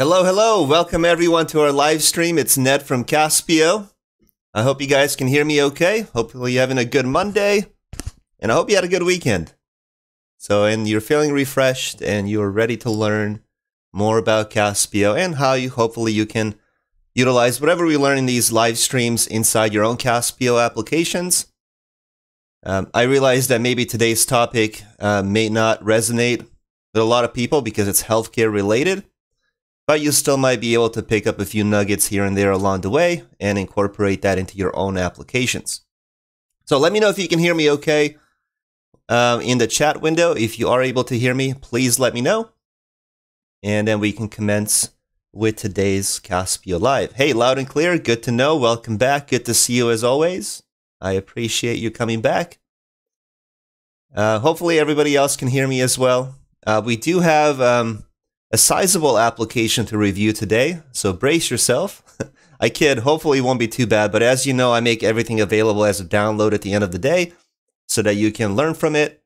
Hello, hello. Welcome everyone to our live stream. It's Ned from Caspio. I hope you guys can hear me okay. Hopefully you're having a good Monday. And I hope you had a good weekend. So, and you're feeling refreshed and you're ready to learn more about Caspio and how you hopefully you can utilize whatever we learn in these live streams inside your own Caspio applications. Um, I realize that maybe today's topic uh, may not resonate with a lot of people because it's healthcare related, but you still might be able to pick up a few nuggets here and there along the way and incorporate that into your own applications. So let me know if you can hear me okay um, in the chat window. If you are able to hear me, please let me know. And then we can commence with today's Caspio Live. Hey, loud and clear. Good to know. Welcome back. Good to see you as always. I appreciate you coming back. Uh, hopefully, everybody else can hear me as well. Uh, we do have um, a sizable application to review today, so brace yourself. I kid, hopefully, it won't be too bad, but as you know, I make everything available as a download at the end of the day so that you can learn from it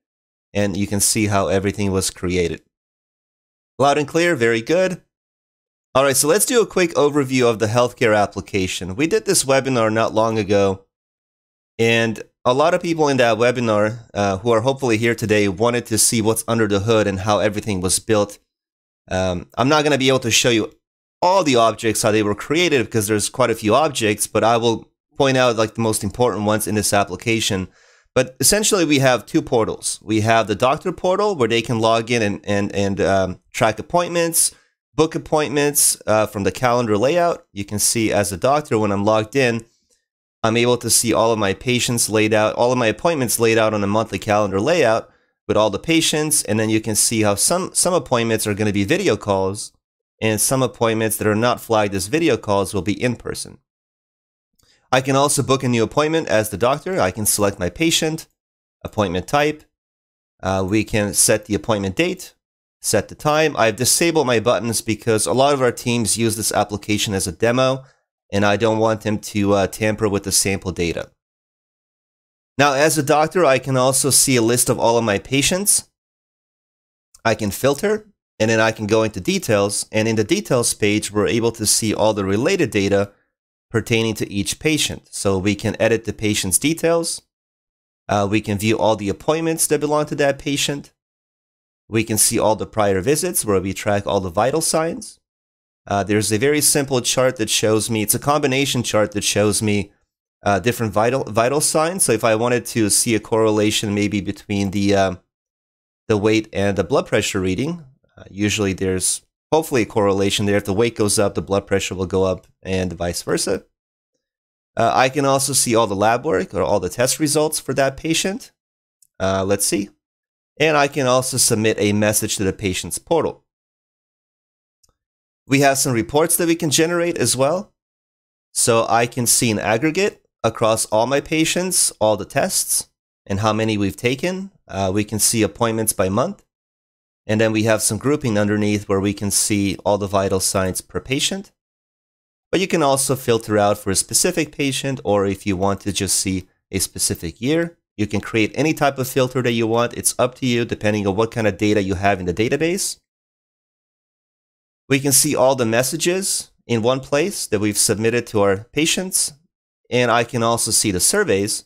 and you can see how everything was created. Loud and clear, very good. All right, so let's do a quick overview of the healthcare application. We did this webinar not long ago and a lot of people in that webinar uh, who are hopefully here today wanted to see what's under the hood and how everything was built. Um, I'm not going to be able to show you all the objects, how they were created, because there's quite a few objects, but I will point out like the most important ones in this application. But essentially, we have two portals. We have the doctor portal where they can log in and, and, and um, track appointments, book appointments uh, from the calendar layout. You can see as a doctor, when I'm logged in, I'm able to see all of my patients laid out, all of my appointments laid out on a monthly calendar layout with all the patients. And then you can see how some, some appointments are going to be video calls and some appointments that are not flagged as video calls will be in person. I can also book a new appointment as the doctor. I can select my patient, appointment type. Uh, we can set the appointment date, set the time. I've disabled my buttons because a lot of our teams use this application as a demo and I don't want them to uh, tamper with the sample data. Now, as a doctor, I can also see a list of all of my patients. I can filter, and then I can go into details. And in the details page, we're able to see all the related data pertaining to each patient. So we can edit the patient's details. Uh, we can view all the appointments that belong to that patient. We can see all the prior visits where we track all the vital signs. Uh, there's a very simple chart that shows me, it's a combination chart that shows me uh, different vital vital signs. So if I wanted to see a correlation maybe between the, uh, the weight and the blood pressure reading, uh, usually there's hopefully a correlation there. If the weight goes up, the blood pressure will go up and vice versa. Uh, I can also see all the lab work or all the test results for that patient. Uh, let's see. And I can also submit a message to the patient's portal. We have some reports that we can generate as well. So I can see an aggregate across all my patients, all the tests, and how many we've taken. Uh, we can see appointments by month. And then we have some grouping underneath where we can see all the vital signs per patient. But you can also filter out for a specific patient, or if you want to just see a specific year, you can create any type of filter that you want. It's up to you depending on what kind of data you have in the database. We can see all the messages in one place that we've submitted to our patients. And I can also see the surveys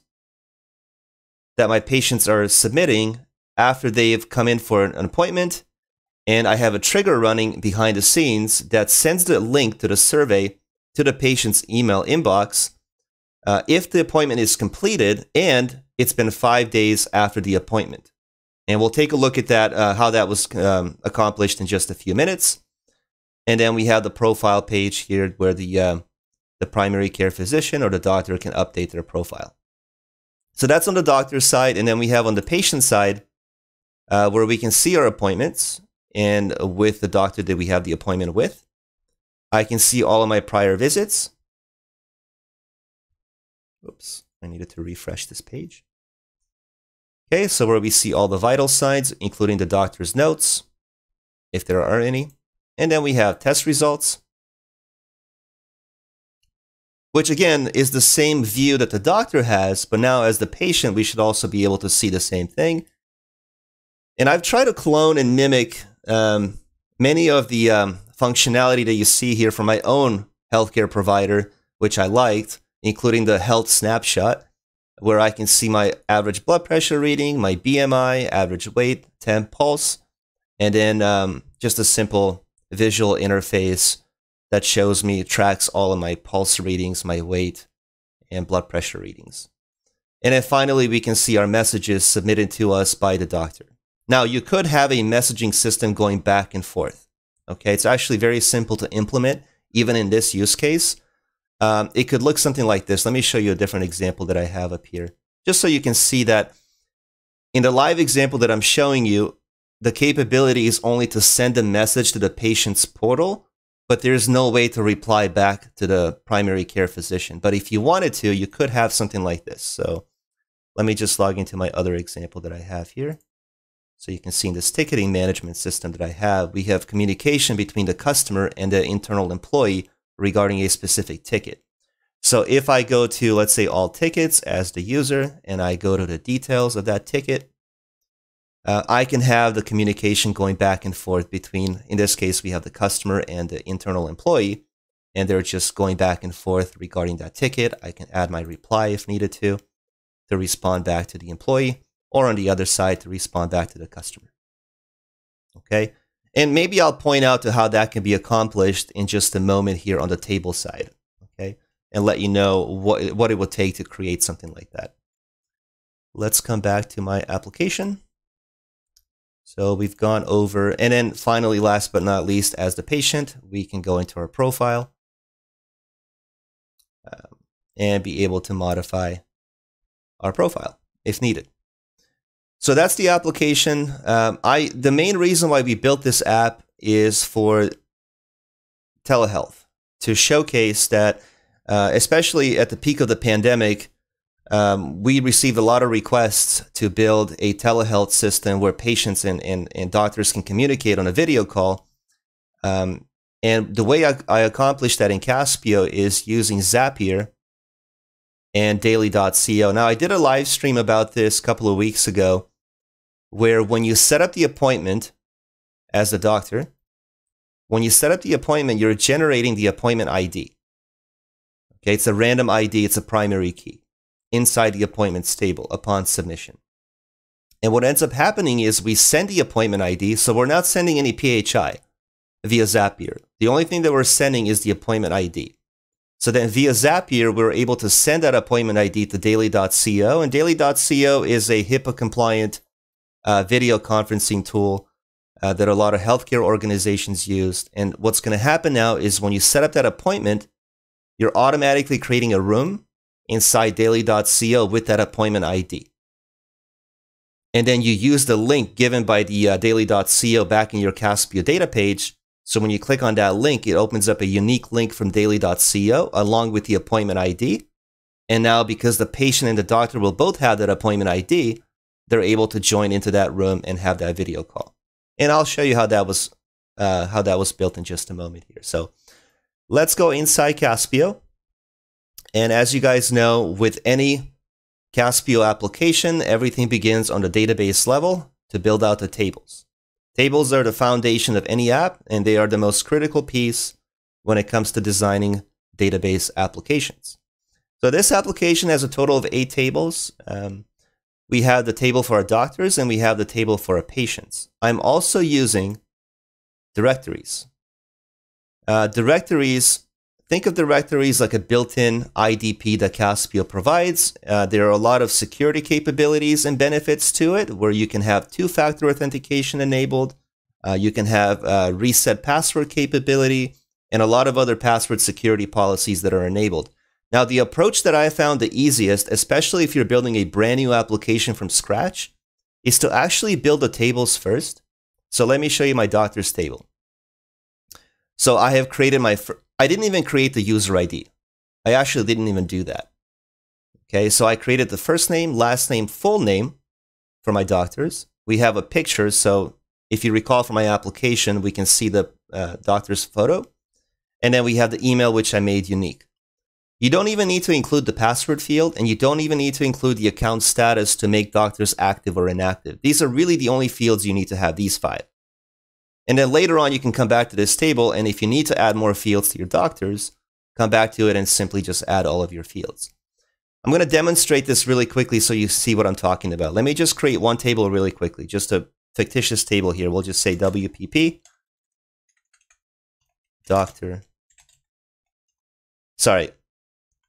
that my patients are submitting after they've come in for an appointment. And I have a trigger running behind the scenes that sends the link to the survey to the patient's email inbox uh, if the appointment is completed and it's been five days after the appointment. And we'll take a look at that, uh, how that was um, accomplished in just a few minutes. And then we have the profile page here where the, uh, the primary care physician or the doctor can update their profile. So that's on the doctor's side. And then we have on the patient side uh, where we can see our appointments and with the doctor that we have the appointment with. I can see all of my prior visits. Oops, I needed to refresh this page. Okay, so where we see all the vital signs, including the doctor's notes, if there are any. And then we have test results, which again is the same view that the doctor has, but now as the patient, we should also be able to see the same thing. And I've tried to clone and mimic um, many of the um, functionality that you see here from my own healthcare provider, which I liked, including the health snapshot, where I can see my average blood pressure reading, my BMI, average weight, temp, pulse, and then um, just a simple visual interface that shows me, it tracks all of my pulse readings, my weight, and blood pressure readings. And then finally, we can see our messages submitted to us by the doctor. Now, you could have a messaging system going back and forth. Okay, it's actually very simple to implement, even in this use case. Um, it could look something like this. Let me show you a different example that I have up here, just so you can see that in the live example that I'm showing you, the capability is only to send a message to the patient's portal, but there's no way to reply back to the primary care physician. But if you wanted to, you could have something like this. So let me just log into my other example that I have here. So you can see in this ticketing management system that I have, we have communication between the customer and the internal employee regarding a specific ticket. So if I go to, let's say, all tickets as the user, and I go to the details of that ticket, uh, I can have the communication going back and forth between, in this case, we have the customer and the internal employee, and they're just going back and forth regarding that ticket. I can add my reply if needed to, to respond back to the employee or on the other side to respond back to the customer. Okay. And maybe I'll point out to how that can be accomplished in just a moment here on the table side. Okay. And let you know what, what it would take to create something like that. Let's come back to my application. So we've gone over, and then finally, last but not least, as the patient, we can go into our profile um, and be able to modify our profile if needed. So that's the application. Um, I the main reason why we built this app is for telehealth to showcase that, uh, especially at the peak of the pandemic, um, we received a lot of requests to build a telehealth system where patients and, and, and doctors can communicate on a video call. Um, and the way I, I accomplished that in Caspio is using Zapier and daily.co. Now, I did a live stream about this a couple of weeks ago where when you set up the appointment as a doctor, when you set up the appointment, you're generating the appointment ID. Okay, it's a random ID, it's a primary key inside the appointment table upon submission. And what ends up happening is we send the appointment ID, so we're not sending any PHI via Zapier. The only thing that we're sending is the appointment ID. So then via Zapier, we're able to send that appointment ID to daily.co, and daily.co is a HIPAA compliant uh, video conferencing tool uh, that a lot of healthcare organizations use. And what's going to happen now is when you set up that appointment, you're automatically creating a room inside daily.co with that appointment ID. And then you use the link given by the uh, daily.co back in your Caspio data page. So when you click on that link, it opens up a unique link from daily.co along with the appointment ID. And now, because the patient and the doctor will both have that appointment ID, they're able to join into that room and have that video call. And I'll show you how that was uh, how that was built in just a moment here. So let's go inside Caspio. And as you guys know, with any Caspio application, everything begins on the database level to build out the tables. Tables are the foundation of any app, and they are the most critical piece when it comes to designing database applications. So this application has a total of eight tables. Um, we have the table for our doctors and we have the table for our patients. I'm also using directories. Uh, directories, think of directories like a built-in IDP that Caspio provides. Uh, there are a lot of security capabilities and benefits to it where you can have two-factor authentication enabled. Uh, you can have uh, reset password capability and a lot of other password security policies that are enabled. Now, the approach that I found the easiest, especially if you're building a brand new application from scratch, is to actually build the tables first. So let me show you my doctor's table. So I have created my, I didn't even create the user ID. I actually didn't even do that. Okay, so I created the first name, last name, full name for my doctors. We have a picture, so if you recall from my application, we can see the uh, doctor's photo. And then we have the email, which I made unique. You don't even need to include the password field, and you don't even need to include the account status to make doctors active or inactive. These are really the only fields you need to have, these five. And then later on, you can come back to this table. And if you need to add more fields to your doctors, come back to it and simply just add all of your fields. I'm going to demonstrate this really quickly so you see what I'm talking about. Let me just create one table really quickly, just a fictitious table here. We'll just say WPP, doctor. Sorry,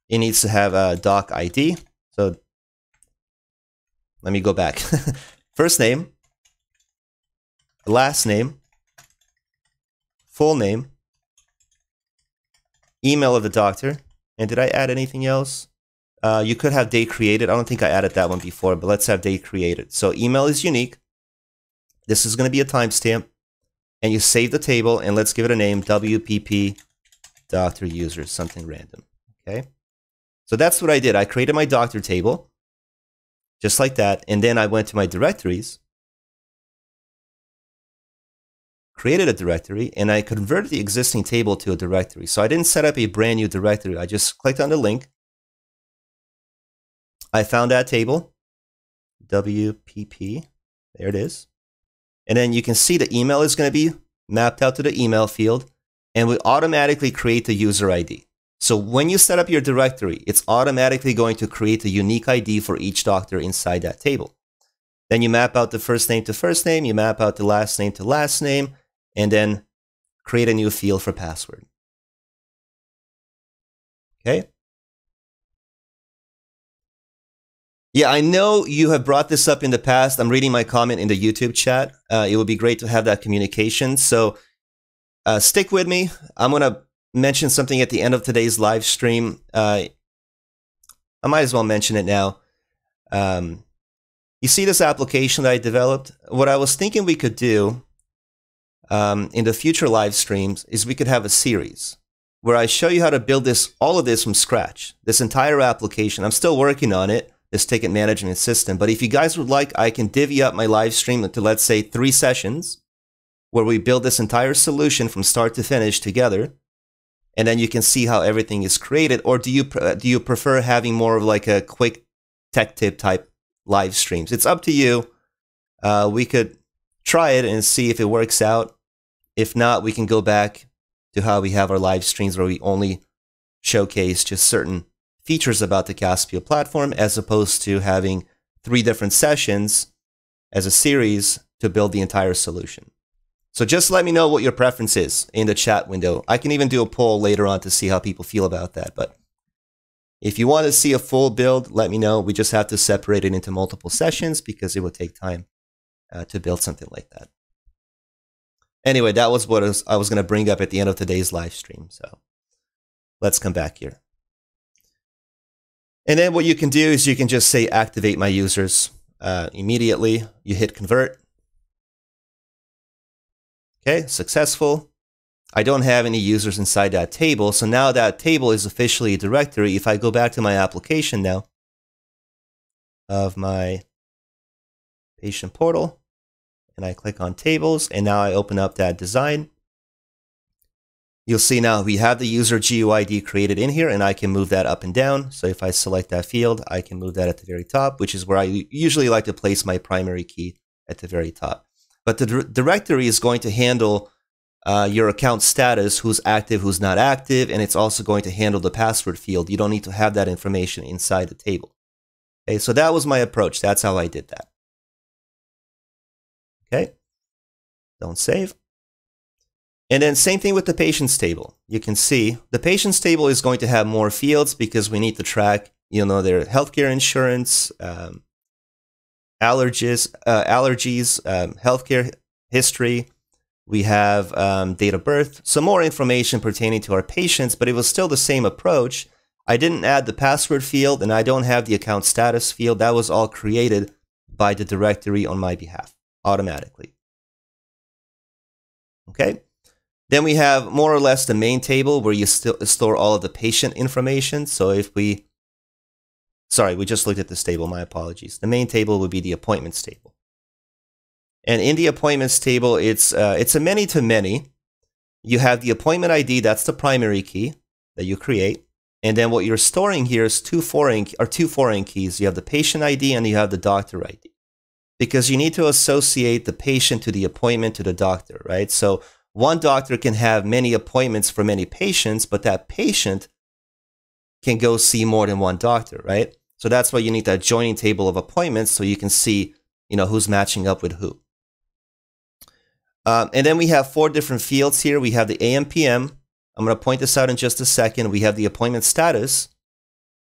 it needs to have a doc ID. So let me go back. First name, last name, full name, email of the doctor, and did I add anything else? Uh, you could have date created. I don't think I added that one before, but let's have date created. So email is unique. This is going to be a timestamp. And you save the table, and let's give it a name, WPP doctor user, something random. Okay. So that's what I did. I created my doctor table, just like that. And then I went to my directories, created a directory, and I converted the existing table to a directory. So I didn't set up a brand new directory. I just clicked on the link. I found that table, WPP. There it is. And then you can see the email is going to be mapped out to the email field, and we automatically create the user ID. So when you set up your directory, it's automatically going to create a unique ID for each doctor inside that table. Then you map out the first name to first name, you map out the last name to last name, and then create a new field for password. Okay? Yeah, I know you have brought this up in the past. I'm reading my comment in the YouTube chat. Uh, it would be great to have that communication. So uh, stick with me. I'm going to mention something at the end of today's live stream. Uh, I might as well mention it now. Um, you see this application that I developed? What I was thinking we could do um, in the future live streams is we could have a series where I show you how to build this, all of this from scratch. This entire application. I'm still working on it, this ticket management system. But if you guys would like, I can divvy up my live stream into, let's say, three sessions where we build this entire solution from start to finish together and then you can see how everything is created or do you do you prefer having more of like a quick tech tip type live streams it's up to you uh, we could try it and see if it works out if not we can go back to how we have our live streams where we only showcase just certain features about the Caspio platform as opposed to having three different sessions as a series to build the entire solution so just let me know what your preference is in the chat window. I can even do a poll later on to see how people feel about that. But if you want to see a full build, let me know. We just have to separate it into multiple sessions because it would take time uh, to build something like that. Anyway, that was what I was, going to bring up at the end of today's live stream. So let's come back here. And then what you can do is you can just say activate my users uh, immediately. You hit convert Okay, successful. I don't have any users inside that table. So now that table is officially a directory. If I go back to my application now of my patient portal and I click on tables and now I open up that design, you'll see now we have the user GUID created in here and I can move that up and down. So if I select that field, I can move that at the very top, which is where I usually like to place my primary key at the very top. But the directory is going to handle uh, your account status, who's active, who's not active, and it's also going to handle the password field. You don't need to have that information inside the table. Okay, so that was my approach. That's how I did that. Okay, don't save. And then same thing with the patients table. You can see the patients table is going to have more fields because we need to track, you know, their healthcare insurance, um, allergies, uh, allergies, um, healthcare history. We have um, date of birth, some more information pertaining to our patients, but it was still the same approach. I didn't add the password field and I don't have the account status field. That was all created by the directory on my behalf automatically. Okay. Then we have more or less the main table where you still store all of the patient information. So if we Sorry, we just looked at this table. My apologies. The main table would be the appointments table. And in the appointments table, it's, uh, it's a many to many. You have the appointment ID, that's the primary key that you create. And then what you're storing here is two foreign or two foreign keys. You have the patient ID and you have the doctor ID. Because you need to associate the patient to the appointment to the doctor, right? So one doctor can have many appointments for many patients, but that patient can go see more than one doctor, right? So that's why you need that joining table of appointments so you can see, you know, who's matching up with who. Um, and then we have four different fields here. We have the AM PM. I'm going to point this out in just a second. We have the appointment status.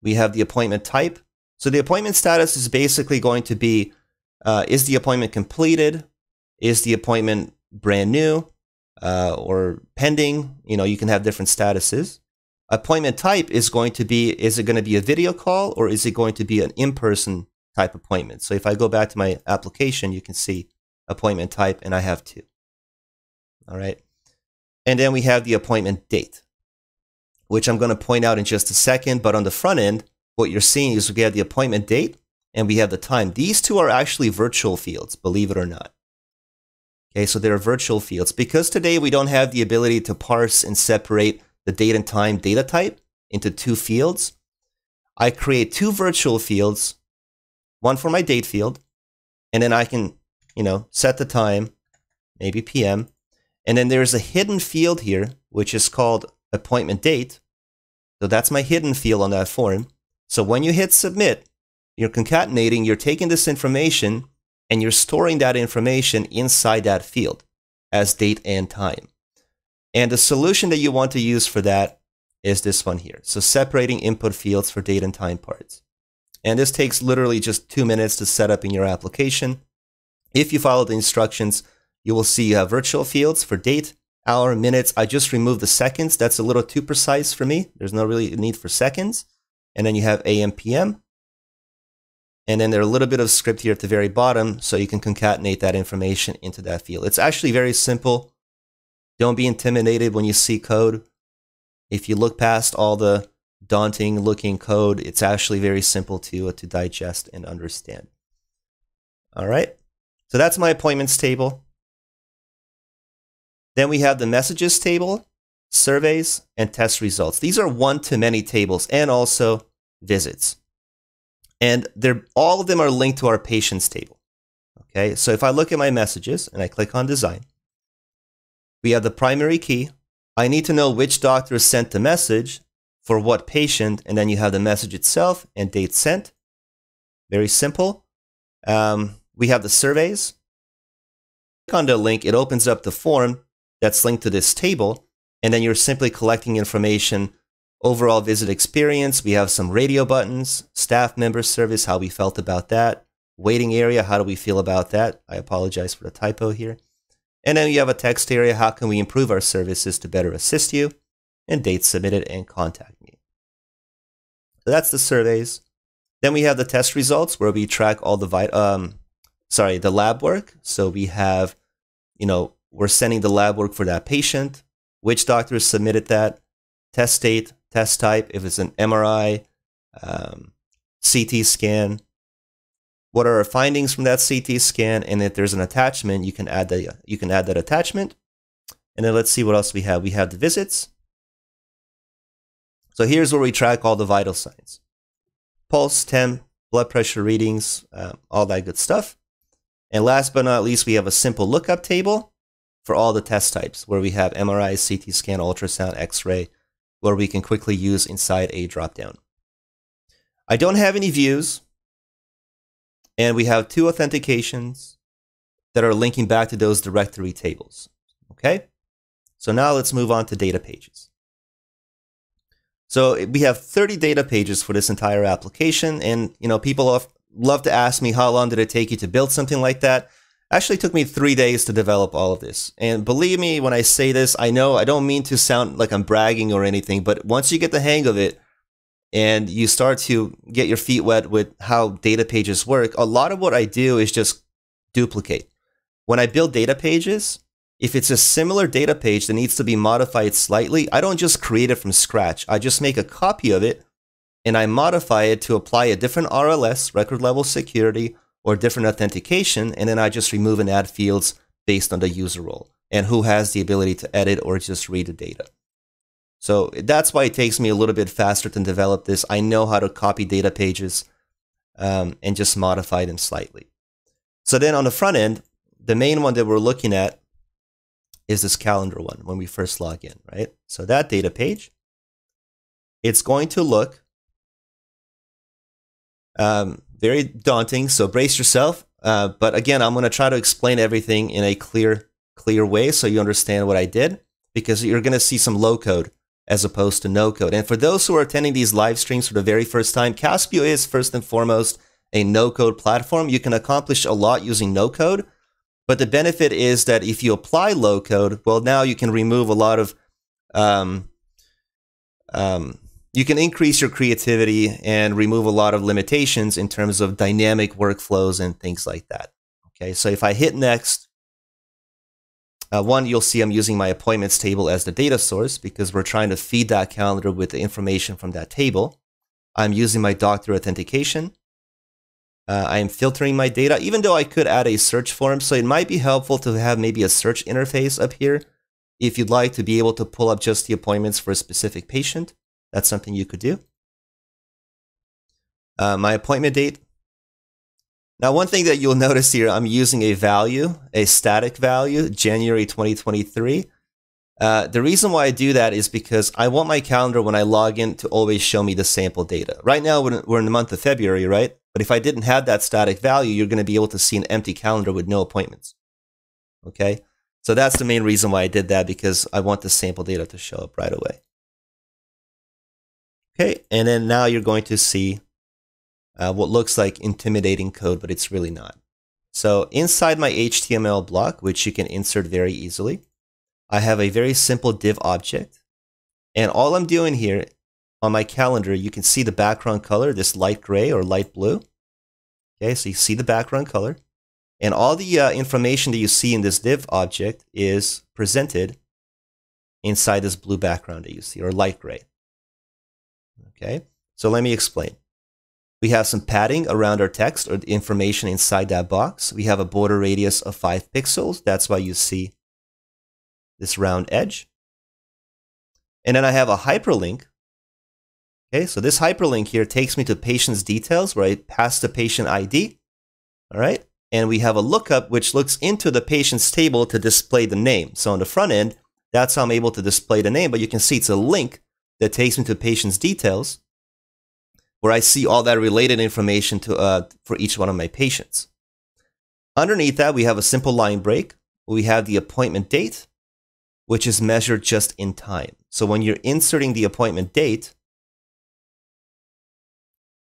We have the appointment type. So the appointment status is basically going to be, uh, is the appointment completed? Is the appointment brand new uh, or pending? You know, you can have different statuses. Appointment type is going to be, is it going to be a video call or is it going to be an in-person type appointment? So if I go back to my application, you can see appointment type and I have two. All right. And then we have the appointment date, which I'm going to point out in just a second. But on the front end, what you're seeing is we have the appointment date and we have the time. These two are actually virtual fields, believe it or not. Okay, so they're virtual fields. Because today we don't have the ability to parse and separate the date and time data type into two fields, I create two virtual fields, one for my date field, and then I can, you know, set the time, maybe PM, and then there's a hidden field here, which is called appointment date. So that's my hidden field on that form. So when you hit submit, you're concatenating, you're taking this information and you're storing that information inside that field as date and time. And the solution that you want to use for that is this one here. So separating input fields for date and time parts. And this takes literally just two minutes to set up in your application. If you follow the instructions, you will see uh, virtual fields for date, hour, minutes. I just removed the seconds. That's a little too precise for me. There's no really need for seconds. And then you have AM, PM. And then there's a little bit of script here at the very bottom so you can concatenate that information into that field. It's actually very simple. Don't be intimidated when you see code. If you look past all the daunting looking code, it's actually very simple to, uh, to digest and understand. All right. So that's my appointments table. Then we have the messages table, surveys, and test results. These are one-to-many tables and also visits. And they're, all of them are linked to our patients table. Okay, so if I look at my messages and I click on design, we have the primary key. I need to know which doctor sent the message for what patient, and then you have the message itself and date sent. Very simple. Um, we have the surveys. Click on the link, it opens up the form that's linked to this table. And then you're simply collecting information, overall visit experience. We have some radio buttons, staff member service, how we felt about that. Waiting area, how do we feel about that? I apologize for the typo here. And then you have a text area, how can we improve our services to better assist you? And date submitted and contact me. So that's the surveys. Then we have the test results where we track all the um, sorry, the lab work. So we have, you know, we're sending the lab work for that patient, which doctor submitted that, test date, test type, if it's an MRI, um, CT scan, what are our findings from that CT scan, and if there's an attachment, you can add that you can add that attachment. And then let's see what else we have. We have the visits. So here's where we track all the vital signs. Pulse, temp, blood pressure readings, uh, all that good stuff. And last but not least, we have a simple lookup table for all the test types where we have MRI, CT scan, ultrasound, X-ray, where we can quickly use inside a dropdown. I don't have any views, and we have two authentications that are linking back to those directory tables. Okay, so now let's move on to data pages. So we have 30 data pages for this entire application, and you know people love to ask me how long did it take you to build something like that. Actually took me three days to develop all of this. And believe me, when I say this, I know I don't mean to sound like I'm bragging or anything, but once you get the hang of it and you start to get your feet wet with how data pages work, a lot of what I do is just duplicate. When I build data pages, if it's a similar data page that needs to be modified slightly, I don't just create it from scratch. I just make a copy of it and I modify it to apply a different RLS, record level security, or different authentication, and then I just remove and add fields based on the user role and who has the ability to edit or just read the data. So that's why it takes me a little bit faster to develop this. I know how to copy data pages um, and just modify them slightly. So then on the front end, the main one that we're looking at is this calendar one when we first log in, right? So that data page, it's going to look um, very daunting. So brace yourself. Uh, but again, I'm going to try to explain everything in a clear, clear way so you understand what I did because you're going to see some low code as opposed to no code. And for those who are attending these live streams for the very first time, Caspio is first and foremost a no code platform. You can accomplish a lot using no code. But the benefit is that if you apply low code, well, now you can remove a lot of, um, um, you can increase your creativity and remove a lot of limitations in terms of dynamic workflows and things like that. Okay, so if I hit next, uh, one, you'll see I'm using my appointments table as the data source because we're trying to feed that calendar with the information from that table. I'm using my doctor authentication. Uh, I am filtering my data, even though I could add a search form. So it might be helpful to have maybe a search interface up here if you'd like to be able to pull up just the appointments for a specific patient. That's something you could do. Uh, my appointment date. Now, one thing that you'll notice here, I'm using a value, a static value, January 2023. Uh, the reason why I do that is because I want my calendar when I log in to always show me the sample data. Right now, we're in the month of February, right? But if I didn't have that static value, you're going to be able to see an empty calendar with no appointments. Okay? So that's the main reason why I did that because I want the sample data to show up right away. Okay, and then now you're going to see uh, what looks like intimidating code, but it's really not. So inside my HTML block, which you can insert very easily, I have a very simple div object. And all I'm doing here on my calendar, you can see the background color, this light gray or light blue. Okay, so you see the background color. And all the uh, information that you see in this div object is presented inside this blue background that you see, or light gray. Okay, so let me explain. We have some padding around our text or the information inside that box. We have a border radius of 5 pixels. That's why you see this round edge. And then I have a hyperlink. Okay, so this hyperlink here takes me to patient's details where I pass the patient ID. All right, and we have a lookup which looks into the patient's table to display the name. So on the front end, that's how I'm able to display the name, but you can see it's a link that takes me to patient's details where I see all that related information to, uh, for each one of my patients. Underneath that, we have a simple line break. We have the appointment date, which is measured just in time. So when you're inserting the appointment date,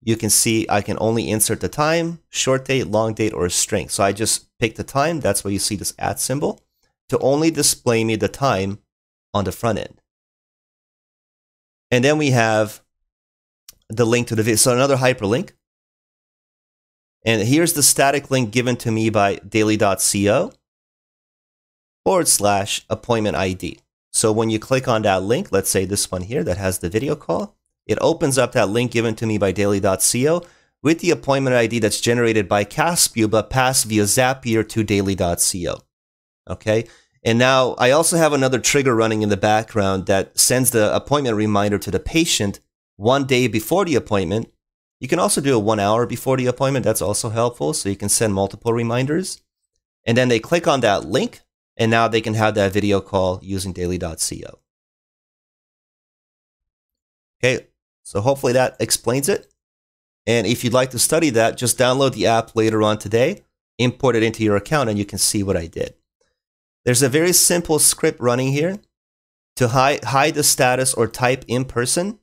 you can see I can only insert the time, short date, long date, or a string. So I just pick the time. That's why you see this at symbol to only display me the time on the front end. And then we have the link to the video. So another hyperlink. And here's the static link given to me by daily.co forward slash appointment ID. So when you click on that link, let's say this one here that has the video call, it opens up that link given to me by daily.co with the appointment ID that's generated by Caspio but passed via Zapier to daily.co. Okay. And now I also have another trigger running in the background that sends the appointment reminder to the patient one day before the appointment. You can also do it one hour before the appointment. That's also helpful. So you can send multiple reminders. And then they click on that link and now they can have that video call using daily.co. Okay, so hopefully that explains it. And if you'd like to study that, just download the app later on today, import it into your account, and you can see what I did. There's a very simple script running here to hide, hide the status or type in person.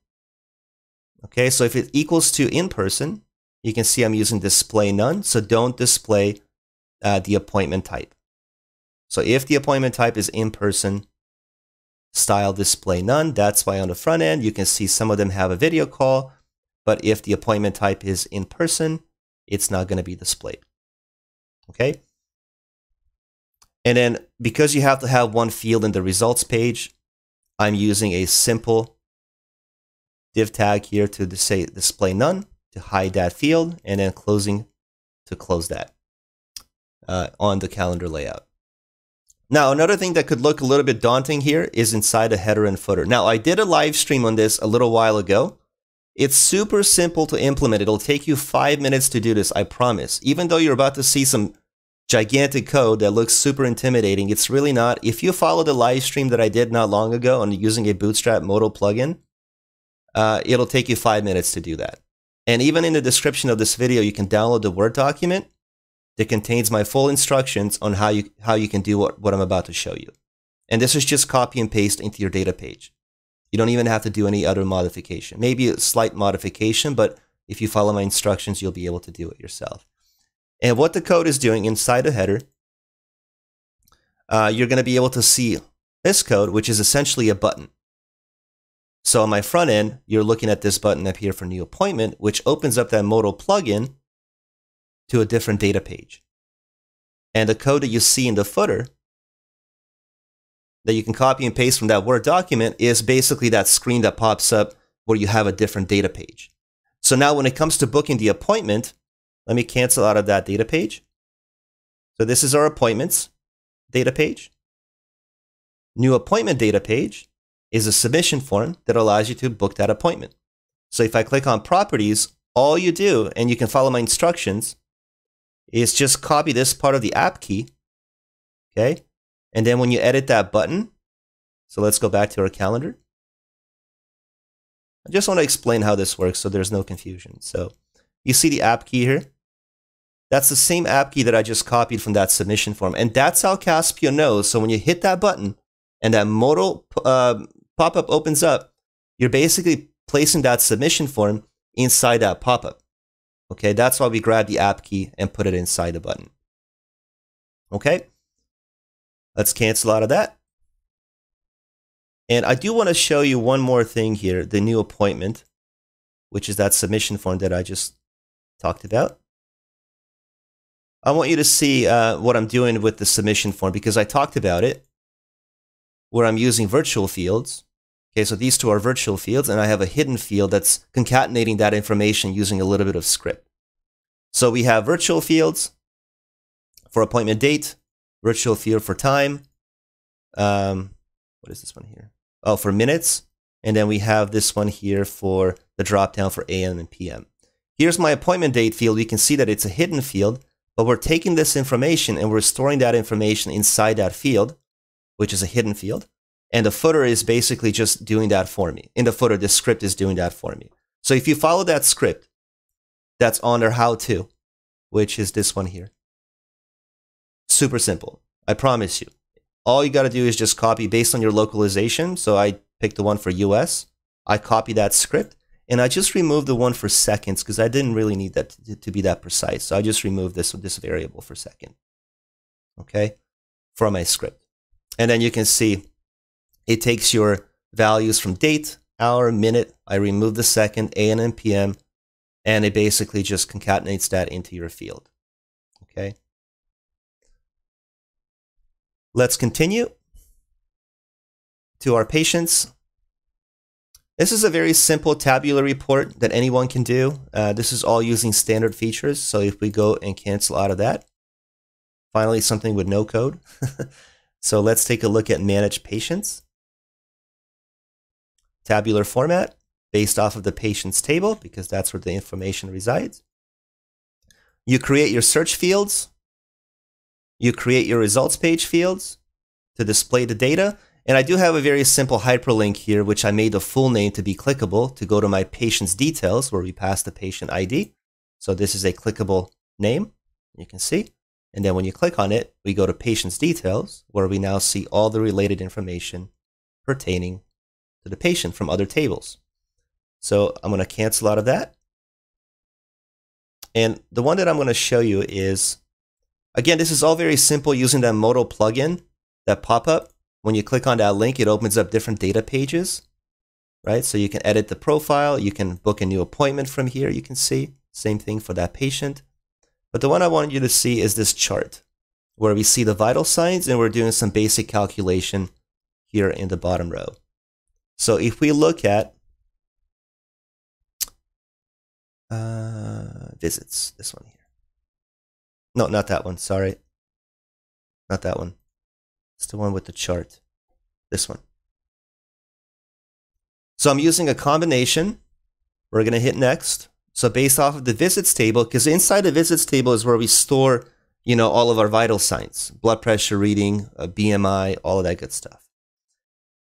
Okay, so if it equals to in person, you can see I'm using display none, so don't display uh, the appointment type. So if the appointment type is in person, style display none. That's why on the front end, you can see some of them have a video call, but if the appointment type is in person, it's not going to be displayed. Okay. And then because you have to have one field in the results page, I'm using a simple div tag here to say display none to hide that field and then closing to close that uh, on the calendar layout. Now, another thing that could look a little bit daunting here is inside the header and footer. Now, I did a live stream on this a little while ago. It's super simple to implement. It'll take you five minutes to do this, I promise. Even though you're about to see some gigantic code that looks super intimidating. It's really not. If you follow the live stream that I did not long ago on using a Bootstrap modal plugin, uh, it'll take you five minutes to do that. And even in the description of this video, you can download the Word document that contains my full instructions on how you, how you can do what, what I'm about to show you. And this is just copy and paste into your data page. You don't even have to do any other modification. Maybe a slight modification, but if you follow my instructions, you'll be able to do it yourself. And what the code is doing inside the header, uh, you're going to be able to see this code, which is essentially a button. So on my front end, you're looking at this button up here for new appointment, which opens up that modal plugin to a different data page. And the code that you see in the footer that you can copy and paste from that Word document is basically that screen that pops up where you have a different data page. So now when it comes to booking the appointment, let me cancel out of that data page. So this is our appointments data page. New appointment data page is a submission form that allows you to book that appointment. So if I click on properties, all you do, and you can follow my instructions, is just copy this part of the app key. Okay. And then when you edit that button, so let's go back to our calendar. I just want to explain how this works so there's no confusion. So you see the app key here? That's the same app key that I just copied from that submission form. And that's how Caspio knows. So when you hit that button and that modal uh, pop-up opens up, you're basically placing that submission form inside that pop-up. Okay, that's why we grab the app key and put it inside the button. Okay, let's cancel out of that. And I do want to show you one more thing here, the new appointment, which is that submission form that I just talked about. I want you to see uh, what I'm doing with the submission form because I talked about it where I'm using virtual fields. Okay, so these two are virtual fields and I have a hidden field that's concatenating that information using a little bit of script. So we have virtual fields for appointment date, virtual field for time. Um, what is this one here? Oh, for minutes. And then we have this one here for the dropdown for AM and PM. Here's my appointment date field. You can see that it's a hidden field but we're taking this information and we're storing that information inside that field, which is a hidden field. And the footer is basically just doing that for me. In the footer, the script is doing that for me. So if you follow that script, that's under how to, which is this one here. Super simple. I promise you. All you got to do is just copy based on your localization. So I picked the one for US. I copy that script and I just removed the one for seconds because I didn't really need that to, to, be that precise. So I just removed this, this variable for second, okay, from my script. And then you can see it takes your values from date, hour, minute. I remove the second, AM and PM, and it basically just concatenates that into your field, okay. Let's continue to our patients. This is a very simple tabular report that anyone can do. Uh, this is all using standard features. So if we go and cancel out of that, finally something with no code. so let's take a look at manage patients. Tabular format based off of the patients table because that's where the information resides. You create your search fields. You create your results page fields to display the data. And I do have a very simple hyperlink here, which I made the full name to be clickable to go to my patient's details where we pass the patient ID. So this is a clickable name, you can see. And then when you click on it, we go to patient's details where we now see all the related information pertaining to the patient from other tables. So I'm going to cancel out of that. And the one that I'm going to show you is, again, this is all very simple using that modal plugin, that pop-up. When you click on that link, it opens up different data pages, right? So you can edit the profile, you can book a new appointment from here, you can see. Same thing for that patient. But the one I want you to see is this chart where we see the vital signs and we're doing some basic calculation here in the bottom row. So if we look at uh, visits, this one here. No, not that one, sorry. Not that one. It's the one with the chart. This one. So I'm using a combination. We're going to hit next. So based off of the visits table, because inside the visits table is where we store you know, all of our vital signs, blood pressure reading, uh, BMI, all of that good stuff.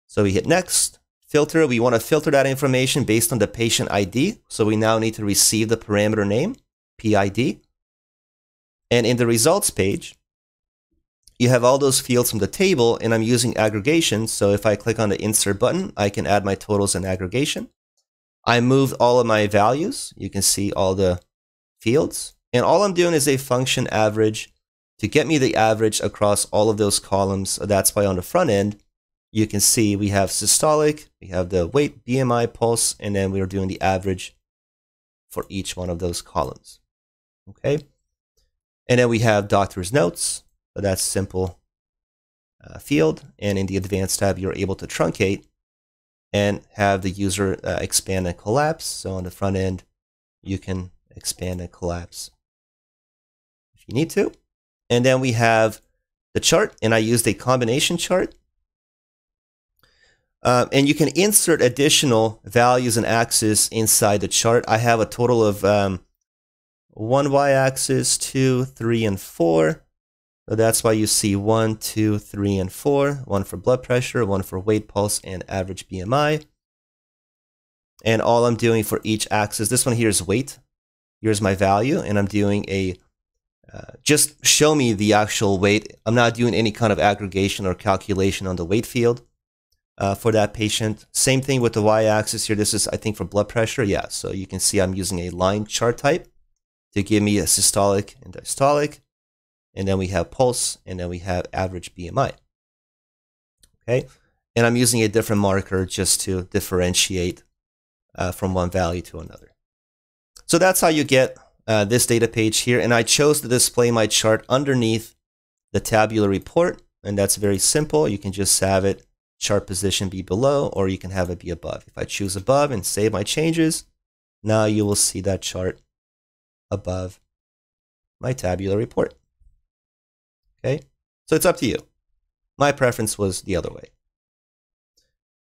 So we hit next, filter. We want to filter that information based on the patient ID. So we now need to receive the parameter name, PID. And in the results page, you have all those fields from the table and I'm using aggregation. So if I click on the insert button, I can add my totals and aggregation. I moved all of my values. You can see all the fields. And all I'm doing is a function average to get me the average across all of those columns. That's why on the front end, you can see we have systolic, we have the weight, BMI, pulse, and then we're doing the average for each one of those columns. Okay. And then we have doctor's notes. So that's simple uh, field. And in the advanced tab, you're able to truncate and have the user uh, expand and collapse. So on the front end, you can expand and collapse if you need to. And then we have the chart, and I used a combination chart. Um, and you can insert additional values and axes inside the chart. I have a total of um, one y-axis, two, three, and four. So that's why you see one, two, three, and four. One for blood pressure, one for weight pulse, and average BMI. And all I'm doing for each axis, this one here is weight. Here's my value, and I'm doing a, uh, just show me the actual weight. I'm not doing any kind of aggregation or calculation on the weight field uh, for that patient. Same thing with the y-axis here. This is, I think, for blood pressure. Yeah, so you can see I'm using a line chart type to give me a systolic and diastolic and then we have pulse, and then we have average BMI. Okay, and I'm using a different marker just to differentiate uh, from one value to another. So that's how you get uh, this data page here, and I chose to display my chart underneath the tabular report, and that's very simple. You can just have it chart position be below, or you can have it be above. If I choose above and save my changes, now you will see that chart above my tabular report. Okay, so it's up to you. My preference was the other way.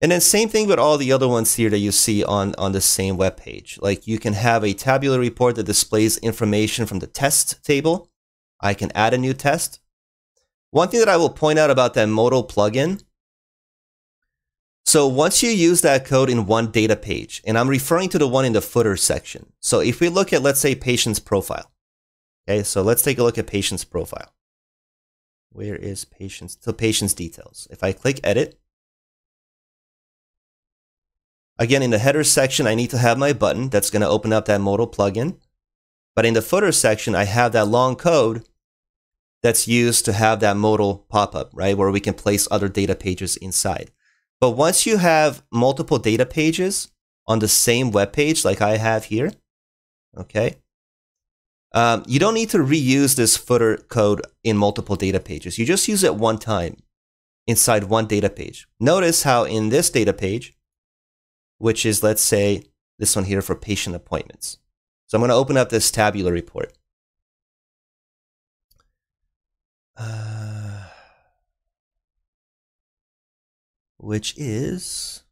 And then same thing with all the other ones here that you see on, on the same web page. Like you can have a tabular report that displays information from the test table. I can add a new test. One thing that I will point out about that modal plugin. So once you use that code in one data page, and I'm referring to the one in the footer section. So if we look at, let's say, patient's profile. Okay, so let's take a look at patient's profile. Where is patients? So patient's details. If I click edit, again, in the header section, I need to have my button that's going to open up that modal plugin. But in the footer section, I have that long code that's used to have that modal pop-up, right? Where we can place other data pages inside. But once you have multiple data pages on the same web page like I have here, okay, um, you don't need to reuse this footer code in multiple data pages. You just use it one time inside one data page. Notice how in this data page, which is, let's say, this one here for patient appointments. So I'm going to open up this tabular report. Uh, which is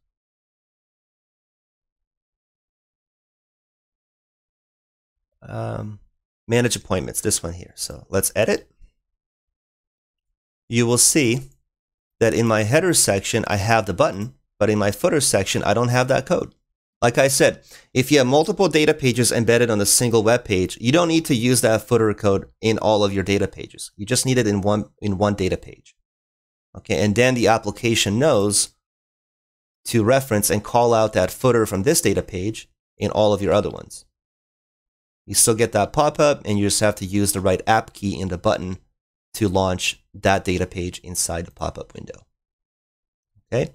um, manage appointments, this one here. So let's edit. You will see that in my header section, I have the button, but in my footer section, I don't have that code. Like I said, if you have multiple data pages embedded on a single web page, you don't need to use that footer code in all of your data pages. You just need it in one, in one data page. Okay, and then the application knows to reference and call out that footer from this data page in all of your other ones. You still get that pop-up and you just have to use the right app key in the button to launch that data page inside the pop-up window. Okay.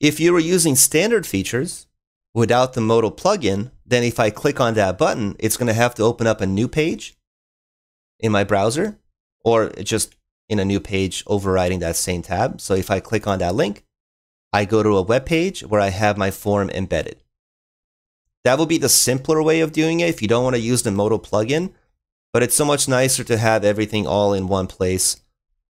If you were using standard features without the modal plugin, then if I click on that button, it's going to have to open up a new page in my browser or just in a new page overriding that same tab. So if I click on that link, I go to a web page where I have my form embedded. That will be the simpler way of doing it if you don't want to use the modal plugin. But it's so much nicer to have everything all in one place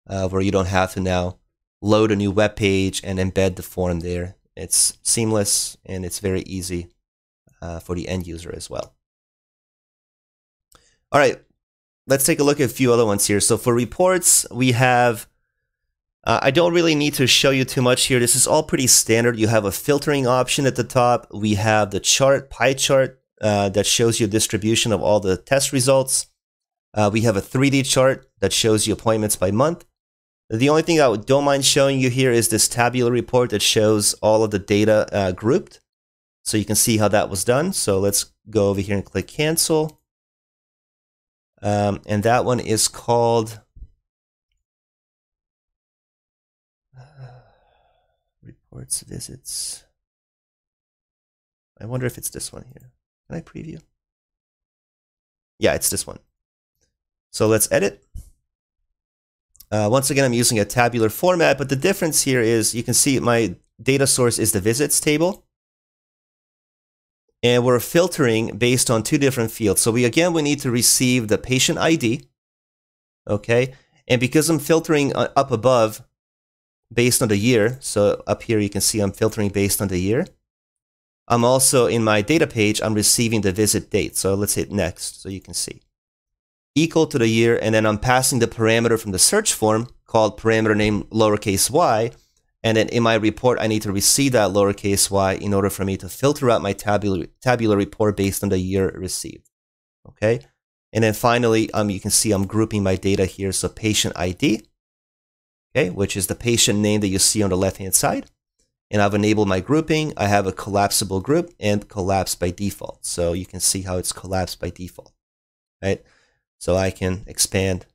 uh, where you don't have to now load a new web page and embed the form there. It's seamless and it's very easy uh, for the end user as well. All right, let's take a look at a few other ones here. So for reports, we have, uh, I don't really need to show you too much here. This is all pretty standard. You have a filtering option at the top. We have the chart, pie chart, uh, that shows you distribution of all the test results. Uh, we have a 3D chart that shows you appointments by month. The only thing I don't mind showing you here is this tabular report that shows all of the data uh, grouped. So you can see how that was done. So let's go over here and click cancel. Um, and that one is called reports visits. I wonder if it's this one here. Can I preview? Yeah, it's this one. So let's edit. Uh, once again, I'm using a tabular format, but the difference here is you can see my data source is the visits table. And we're filtering based on two different fields. So we again, we need to receive the patient ID. Okay. And because I'm filtering uh, up above based on the year, so up here you can see I'm filtering based on the year. I'm also in my data page, I'm receiving the visit date. So let's hit next so you can see equal to the year, and then I'm passing the parameter from the search form called parameter name lowercase y, and then in my report, I need to receive that lowercase y in order for me to filter out my tabular, tabular report based on the year received. Okay. And then finally, um, you can see I'm grouping my data here. So patient ID, okay, which is the patient name that you see on the left-hand side. And I've enabled my grouping. I have a collapsible group and collapse by default. So you can see how it's collapsed by default, right? so I can expand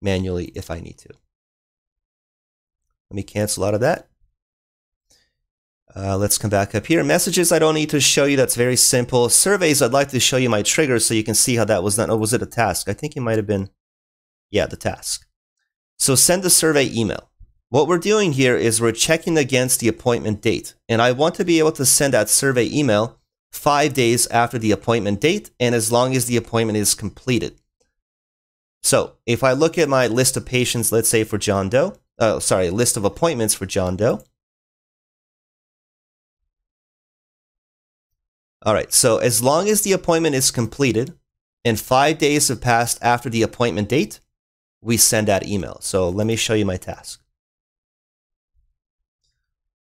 manually if I need to. Let me cancel out of that. Uh, let's come back up here. Messages I don't need to show you. That's very simple. Surveys, I'd like to show you my triggers so you can see how that was done. Or was it a task? I think it might have been, yeah, the task. So send a survey email. What we're doing here is we're checking against the appointment date. And I want to be able to send that survey email five days after the appointment date and as long as the appointment is completed. So if I look at my list of patients, let's say for John Doe, oh, sorry, list of appointments for John Doe. All right, so as long as the appointment is completed and five days have passed after the appointment date, we send that email. So let me show you my task.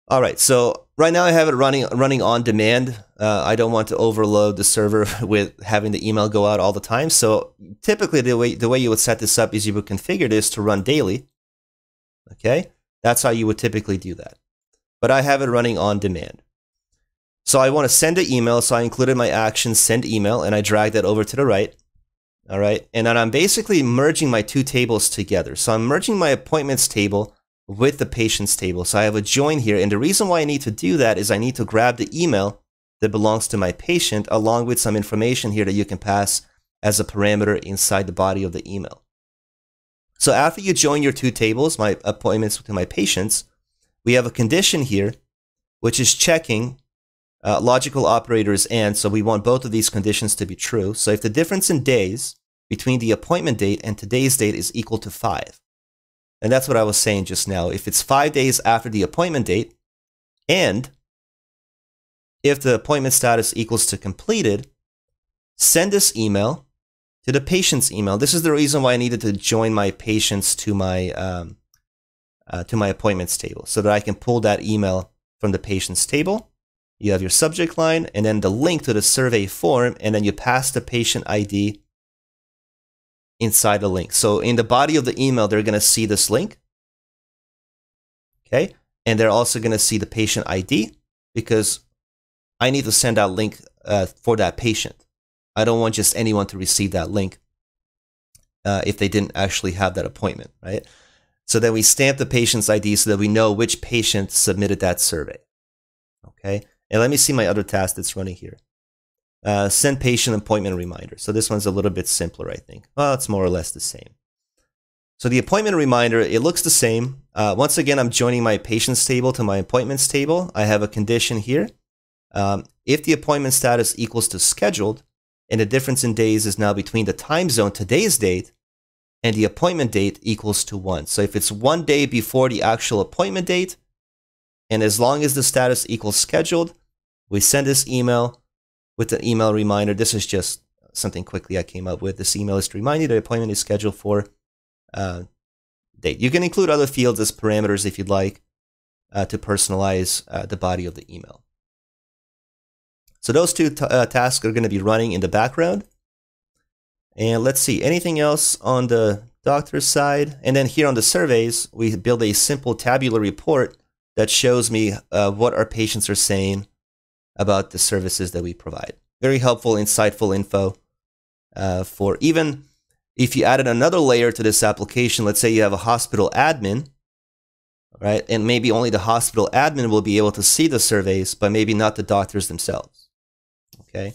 All right, so right now I have it running running on demand. Uh, I don't want to overload the server with having the email go out all the time. So typically the way the way you would set this up is you would configure this to run daily. Okay, that's how you would typically do that. But I have it running on demand. So I want to send an email. So I included my action send email and I drag that over to the right. All right, and then I'm basically merging my two tables together. So I'm merging my appointments table with the patients table. So I have a join here. And the reason why I need to do that is I need to grab the email that belongs to my patient along with some information here that you can pass as a parameter inside the body of the email. So after you join your two tables, my appointments with my patients, we have a condition here, which is checking uh, logical operators and. So we want both of these conditions to be true. So if the difference in days between the appointment date and today's date is equal to five, and that's what I was saying just now. If it's five days after the appointment date, and if the appointment status equals to completed, send this email to the patient's email. This is the reason why I needed to join my patients to my um, uh, to my appointments table so that I can pull that email from the patient's table. You have your subject line and then the link to the survey form, and then you pass the patient ID inside the link. So in the body of the email, they're going to see this link. Okay. And they're also going to see the patient ID because I need to send out link uh, for that patient. I don't want just anyone to receive that link uh, if they didn't actually have that appointment, right? So then we stamp the patient's ID so that we know which patient submitted that survey. Okay. And let me see my other task that's running here. Uh, send patient appointment reminder. So this one's a little bit simpler, I think. Well, it's more or less the same. So the appointment reminder, it looks the same. Uh, once again, I'm joining my patients table to my appointments table. I have a condition here. Um, if the appointment status equals to scheduled, and the difference in days is now between the time zone, today's date, and the appointment date equals to one. So if it's one day before the actual appointment date, and as long as the status equals scheduled, we send this email with an email reminder. This is just something quickly I came up with. This email is to remind you the appointment is scheduled for uh, date. You can include other fields as parameters if you'd like uh, to personalize uh, the body of the email. So those two uh, tasks are going to be running in the background. And let's see, anything else on the doctor's side? And then here on the surveys, we build a simple tabular report that shows me uh, what our patients are saying about the services that we provide. Very helpful, insightful info uh, for even if you added another layer to this application, let's say you have a hospital admin, right? And maybe only the hospital admin will be able to see the surveys, but maybe not the doctors themselves. Okay.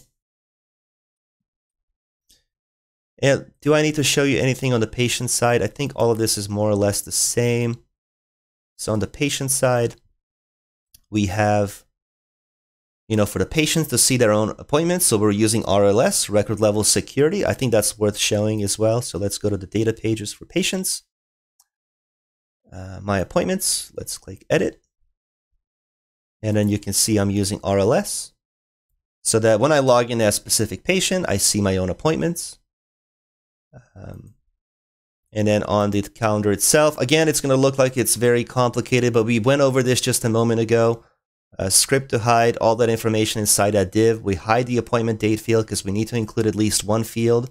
And do I need to show you anything on the patient side? I think all of this is more or less the same. So on the patient side, we have, you know, for the patients to see their own appointments. So we're using RLS, record level security. I think that's worth showing as well. So let's go to the data pages for patients. Uh, my appointments, let's click edit. And then you can see I'm using RLS so that when I log in as a specific patient, I see my own appointments. Um, and then on the calendar itself, again, it's going to look like it's very complicated, but we went over this just a moment ago. A script to hide all that information inside that div. We hide the appointment date field because we need to include at least one field.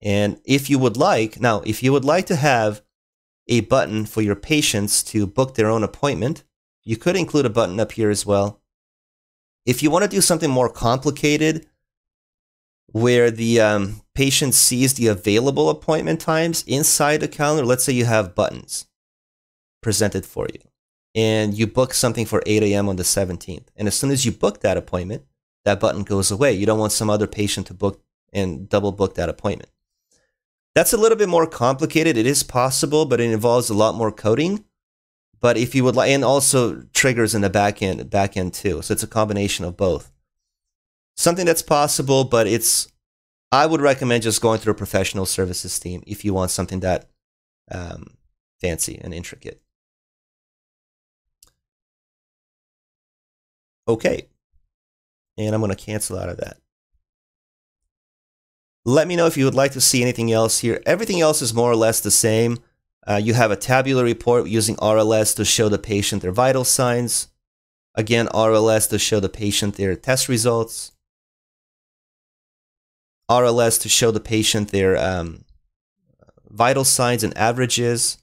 And if you would like, now, if you would like to have a button for your patients to book their own appointment, you could include a button up here as well. If you want to do something more complicated, where the um, patient sees the available appointment times inside the calendar. Let's say you have buttons presented for you and you book something for 8 a.m. on the 17th. And as soon as you book that appointment, that button goes away. You don't want some other patient to book and double book that appointment. That's a little bit more complicated. It is possible, but it involves a lot more coding. But if you would like, and also triggers in the back end, back end too. So it's a combination of both something that's possible, but it's I would recommend just going through a professional services team if you want something that um, fancy and intricate. Okay, and I'm going to cancel out of that. Let me know if you would like to see anything else here. Everything else is more or less the same. Uh, you have a tabular report using RLS to show the patient their vital signs. Again, RLS to show the patient their test results. RLS to show the patient their um, vital signs and averages,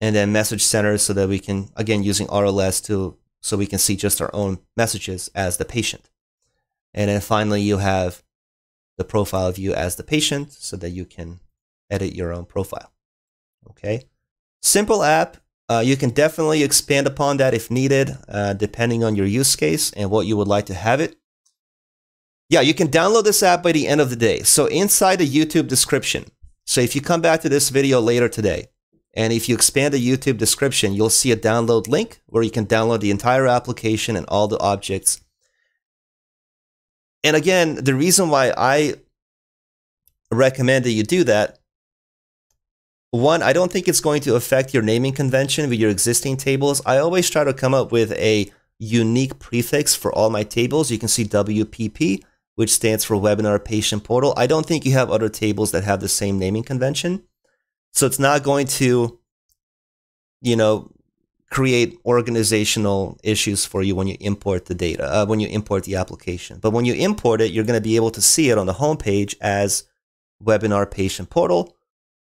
and then message center so that we can, again, using RLS to so we can see just our own messages as the patient. And then finally, you have the profile view as the patient so that you can edit your own profile. Okay. Simple app. Uh, you can definitely expand upon that if needed, uh, depending on your use case and what you would like to have it. Yeah, you can download this app by the end of the day. So inside the YouTube description, so if you come back to this video later today, and if you expand the YouTube description, you'll see a download link where you can download the entire application and all the objects. And again, the reason why I recommend that you do that, one, I don't think it's going to affect your naming convention with your existing tables. I always try to come up with a unique prefix for all my tables. You can see WPP which stands for Webinar Patient Portal. I don't think you have other tables that have the same naming convention. So it's not going to, you know, create organizational issues for you when you import the data, uh, when you import the application. But when you import it, you're going to be able to see it on the homepage as Webinar Patient Portal.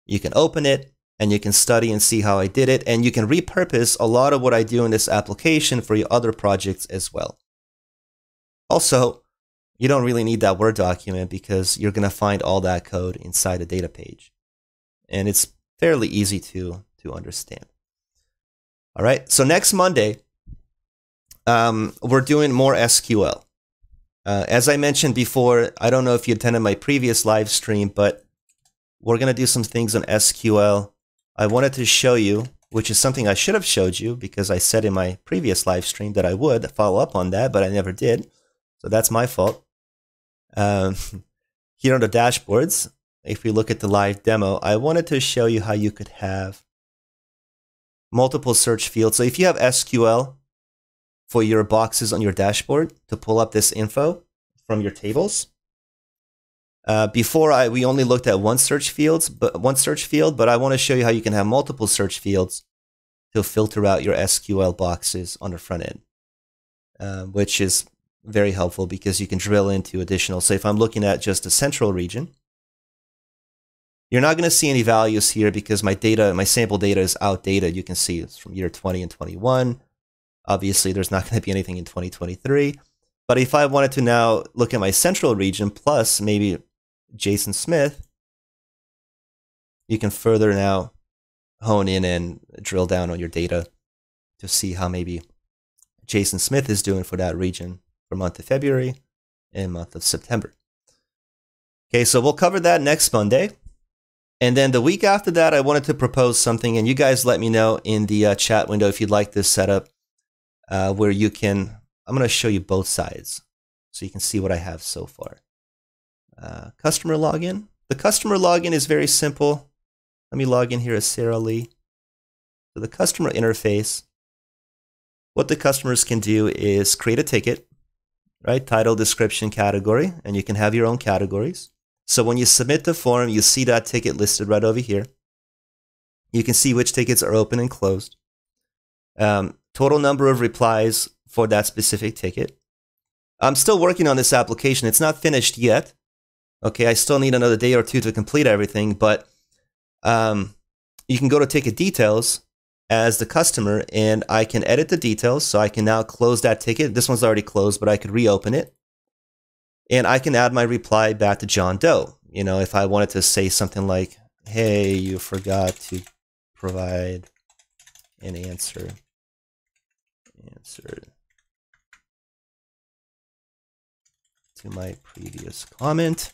You can open it and you can study and see how I did it. And you can repurpose a lot of what I do in this application for your other projects as well. Also, you don't really need that Word document because you're going to find all that code inside a data page. And it's fairly easy to, to understand. All right, so next Monday, um, we're doing more SQL. Uh, as I mentioned before, I don't know if you attended my previous live stream, but we're going to do some things on SQL. I wanted to show you, which is something I should have showed you because I said in my previous live stream that I would follow up on that, but I never did. So that's my fault. Um, here on the dashboards, if we look at the live demo, I wanted to show you how you could have multiple search fields. So if you have SQL for your boxes on your dashboard to pull up this info from your tables, Uh, before I we only looked at one search fields, but one search field, but I want to show you how you can have multiple search fields to filter out your SQL boxes on the front end, uh, which is very helpful because you can drill into additional. So if I'm looking at just the central region, you're not going to see any values here because my data, my sample data is outdated. You can see it's from year 20 and 21. Obviously, there's not going to be anything in 2023. But if I wanted to now look at my central region plus maybe Jason Smith, you can further now hone in and drill down on your data to see how maybe Jason Smith is doing for that region for month of February and month of September. Okay, so we'll cover that next Monday. And then the week after that, I wanted to propose something, and you guys let me know in the uh, chat window if you'd like this setup uh, where you can. I'm going to show you both sides so you can see what I have so far. Uh, customer login. The customer login is very simple. Let me log in here as Sarah Lee. So the customer interface, what the customers can do is create a ticket, right? Title, description, category, and you can have your own categories. So when you submit the form, you see that ticket listed right over here. You can see which tickets are open and closed. Um, total number of replies for that specific ticket. I'm still working on this application. It's not finished yet. Okay, I still need another day or two to complete everything, but um, you can go to ticket details as the customer and I can edit the details. So I can now close that ticket. This one's already closed, but I could reopen it and I can add my reply back to John Doe. You know, if I wanted to say something like, hey, you forgot to provide an answer. Answer to my previous comment.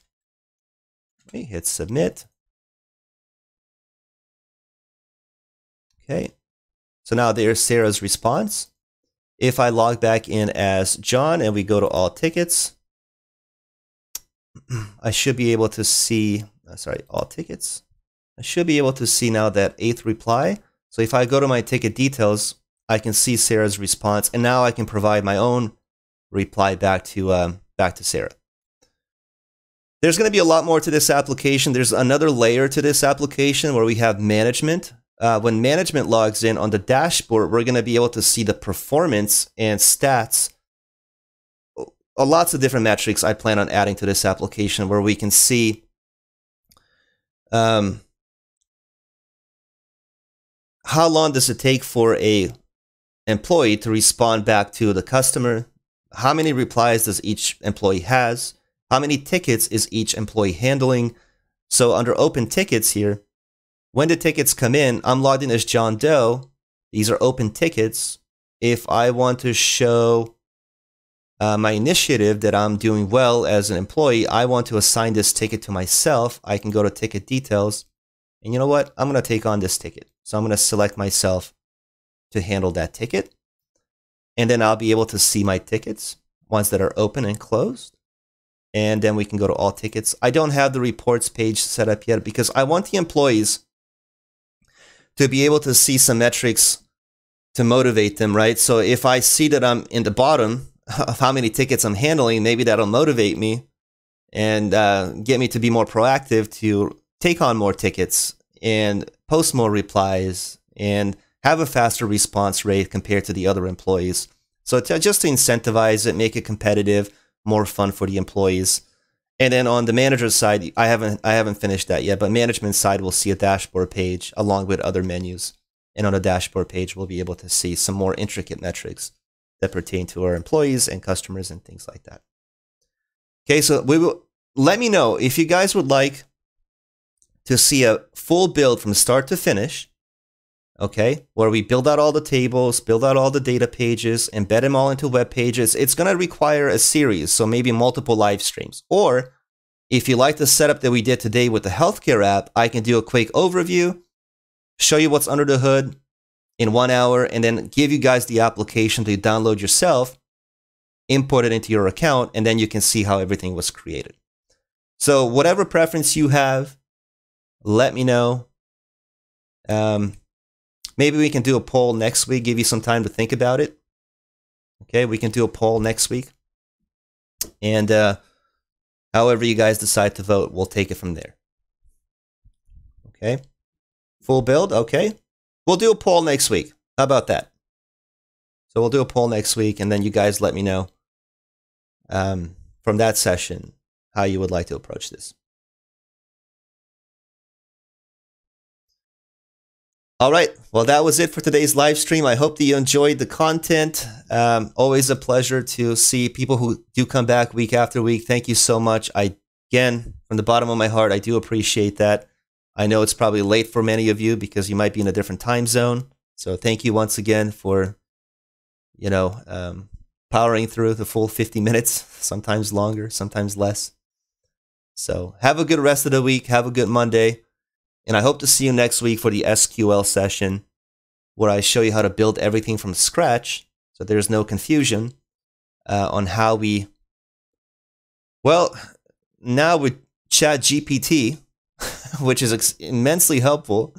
We hit submit. Okay. So now there's Sarah's response. If I log back in as John and we go to all tickets, I should be able to see, uh, sorry, all tickets. I should be able to see now that eighth reply. So if I go to my ticket details, I can see Sarah's response, and now I can provide my own reply back to um, back to Sarah. There's going to be a lot more to this application. There's another layer to this application where we have management. Uh, when management logs in on the dashboard, we're going to be able to see the performance and stats lots of different metrics I plan on adding to this application where we can see um, how long does it take for a employee to respond back to the customer? How many replies does each employee has? How many tickets is each employee handling? So under open tickets here, when the tickets come in, I'm logged in as John Doe. These are open tickets. If I want to show uh, my initiative that I'm doing well as an employee, I want to assign this ticket to myself. I can go to ticket details. And you know what? I'm going to take on this ticket. So I'm going to select myself to handle that ticket. And then I'll be able to see my tickets, ones that are open and closed. And then we can go to all tickets. I don't have the reports page set up yet because I want the employees to be able to see some metrics to motivate them, right? So if I see that I'm in the bottom of how many tickets I'm handling, maybe that'll motivate me and uh, get me to be more proactive to take on more tickets and post more replies and have a faster response rate compared to the other employees. So to, just to incentivize it, make it competitive, more fun for the employees. And then on the manager's side, I haven't I haven't finished that yet, but management side will see a dashboard page along with other menus. And on the dashboard page, we'll be able to see some more intricate metrics that pertain to our employees and customers and things like that. Okay, so we will let me know if you guys would like to see a full build from start to finish. Okay, where we build out all the tables, build out all the data pages, embed them all into web pages. It's going to require a series, so maybe multiple live streams. Or if you like the setup that we did today with the healthcare app, I can do a quick overview, show you what's under the hood, in one hour and then give you guys the application to download yourself, import it into your account, and then you can see how everything was created. So, whatever preference you have, let me know. Um, maybe we can do a poll next week, give you some time to think about it. Okay, we can do a poll next week. And uh, however you guys decide to vote, we'll take it from there. Okay. Full build. Okay. We'll do a poll next week. How about that? So we'll do a poll next week, and then you guys let me know um, from that session how you would like to approach this. All right. Well, that was it for today's live stream. I hope that you enjoyed the content. Um, always a pleasure to see people who do come back week after week. Thank you so much. I, again, from the bottom of my heart, I do appreciate that. I know it's probably late for many of you because you might be in a different time zone. So thank you once again for, you know, um, powering through the full 50 minutes, sometimes longer, sometimes less. So have a good rest of the week. Have a good Monday. And I hope to see you next week for the SQL session where I show you how to build everything from scratch so there's no confusion uh, on how we. Well, now with Chat GPT, which is immensely helpful,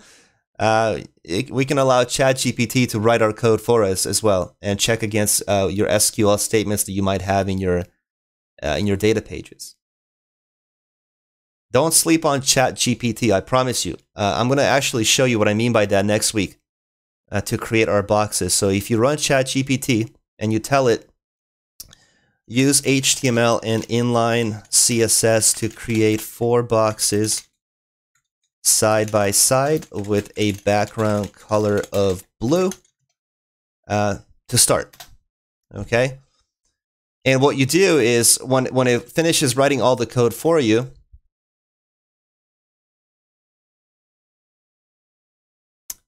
uh, it, we can allow ChatGPT to write our code for us as well and check against uh, your SQL statements that you might have in your uh, in your data pages. Don't sleep on ChatGPT. I promise you. Uh, I'm going to actually show you what I mean by that next week uh, to create our boxes. So if you run ChatGPT and you tell it, use HTML and inline CSS to create four boxes side by side with a background color of blue uh, to start. Okay. And what you do is when, when it finishes writing all the code for you,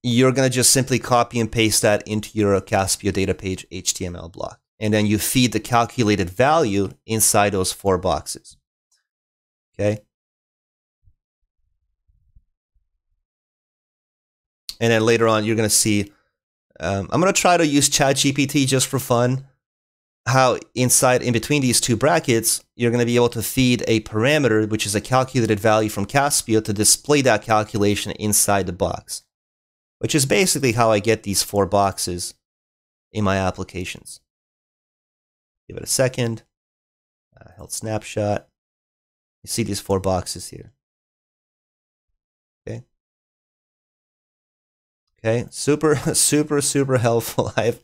you're going to just simply copy and paste that into your Caspio data page HTML block. And then you feed the calculated value inside those four boxes. Okay. And then later on, you're going to see, um, I'm going to try to use ChatGPT just for fun. How inside, in between these two brackets, you're going to be able to feed a parameter, which is a calculated value from Caspio, to display that calculation inside the box which is basically how I get these four boxes in my applications. Give it a second. Uh, held snapshot. You see these four boxes here. Okay. Super, super, super helpful. I've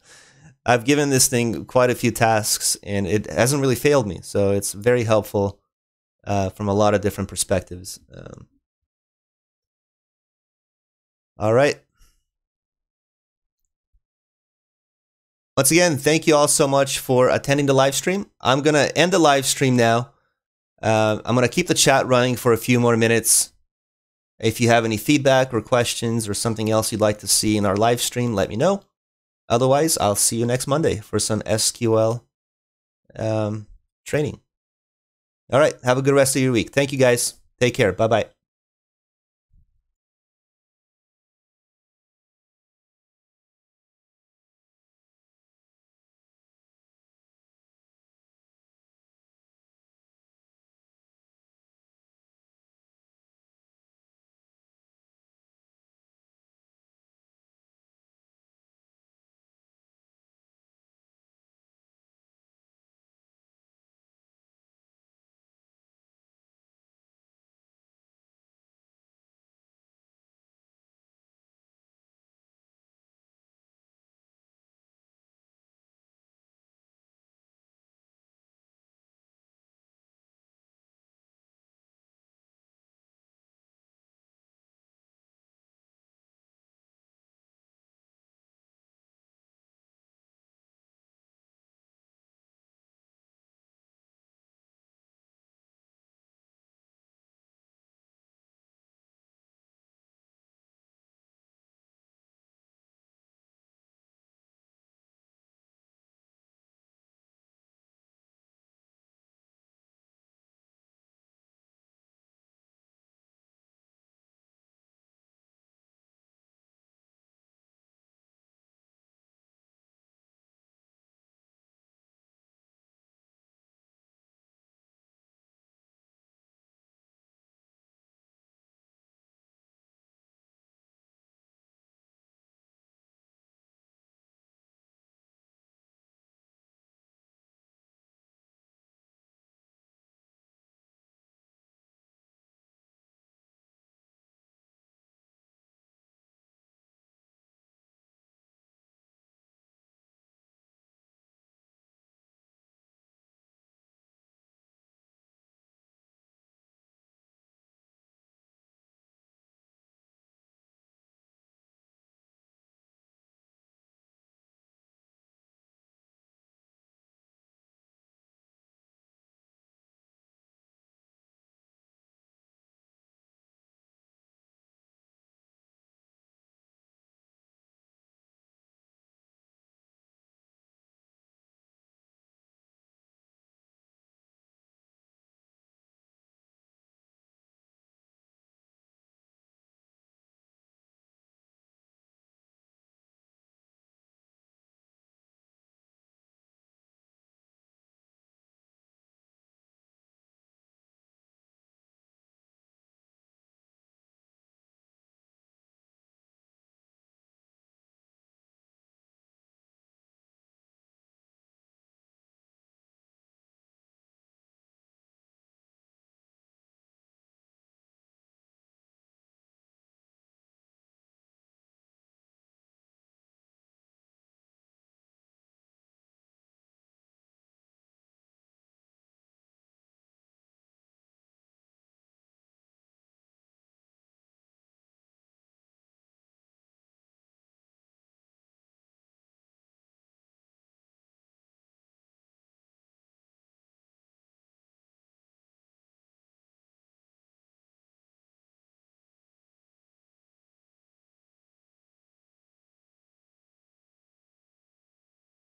I've given this thing quite a few tasks and it hasn't really failed me. So it's very helpful uh, from a lot of different perspectives. Um, all right. Once again, thank you all so much for attending the live stream. I'm going to end the live stream now. Uh, I'm going to keep the chat running for a few more minutes. If you have any feedback or questions or something else you'd like to see in our live stream, let me know. Otherwise, I'll see you next Monday for some SQL um, training. All right. Have a good rest of your week. Thank you guys. Take care. Bye bye.